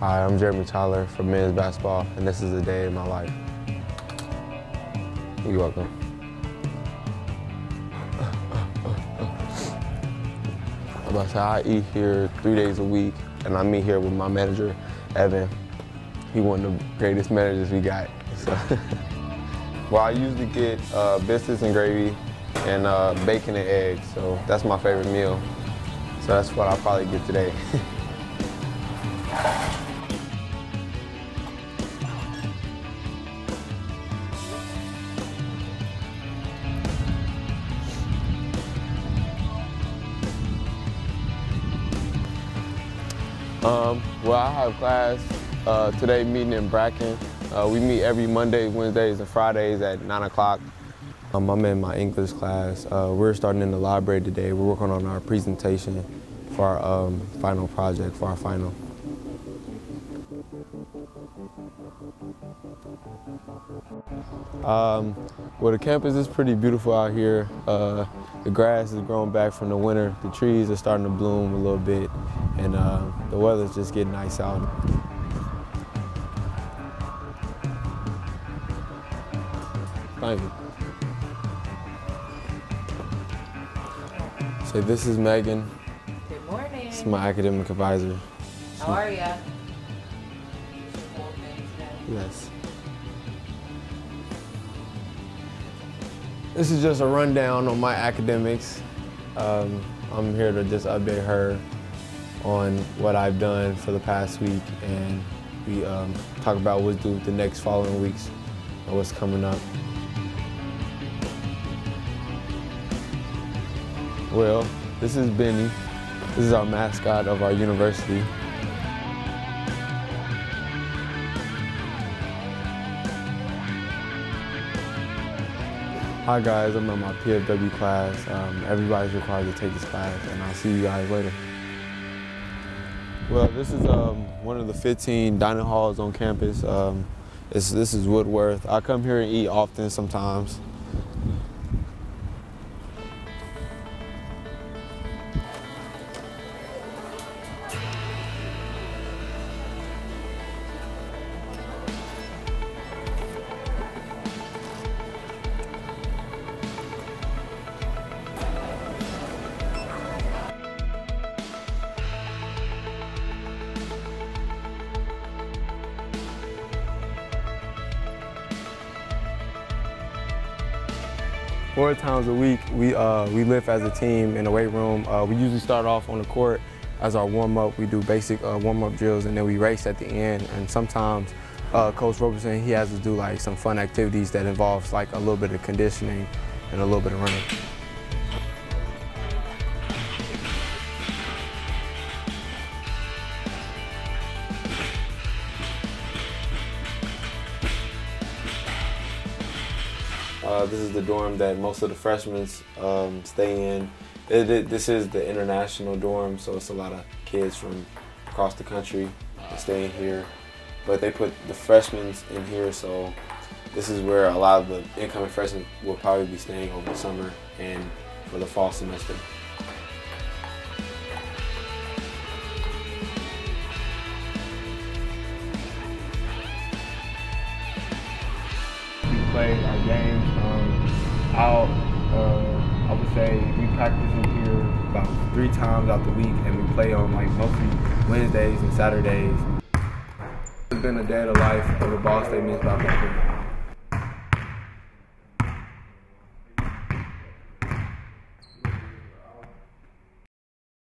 Hi, I'm Jeremy Tyler from men's basketball, and this is the day of my life. You're welcome. About to I eat here three days a week, and I meet here with my manager, Evan. He one of the greatest managers we got. So. well, I usually get uh, biscuits and gravy and uh, bacon and eggs, so that's my favorite meal. So that's what I'll probably get today. Um, well, I have class uh, today meeting in Bracken. Uh, we meet every Mondays, Wednesdays, and Fridays at 9 o'clock. Um, I'm in my English class. Uh, we're starting in the library today. We're working on our presentation for our um, final project, for our final. Um, well, the campus is pretty beautiful out here. Uh, the grass is growing back from the winter. The trees are starting to bloom a little bit, and uh, the weather's just getting nice out. Thank you. So this is Megan. Good morning. This is my academic advisor. How are ya? Yes. This is just a rundown on my academics. Um, I'm here to just update her on what I've done for the past week and we um, talk about what's due the next following weeks and what's coming up. Well, this is Benny. This is our mascot of our university. Hi guys, I'm in my PFW class. Um, everybody's required to take this class and I'll see you guys later. Well, this is um, one of the 15 dining halls on campus. Um, this is Woodworth. I come here and eat often sometimes. Four times a week, we, uh, we lift as a team in the weight room. Uh, we usually start off on the court as our warm-up. We do basic uh, warm-up drills and then we race at the end. And sometimes uh, Coach Robertson, he has to do like some fun activities that involves like a little bit of conditioning and a little bit of running. Uh, this is the dorm that most of the freshmen um, stay in. It, it, this is the international dorm, so it's a lot of kids from across the country staying here. But they put the freshmen in here, so this is where a lot of the incoming freshmen will probably be staying over the summer and for the fall semester. Our games um, out. Uh, I would say we practice in here about three times out the week, and we play on like mostly Wednesdays and Saturdays. It's been a day of the life of a Ball State men's basketball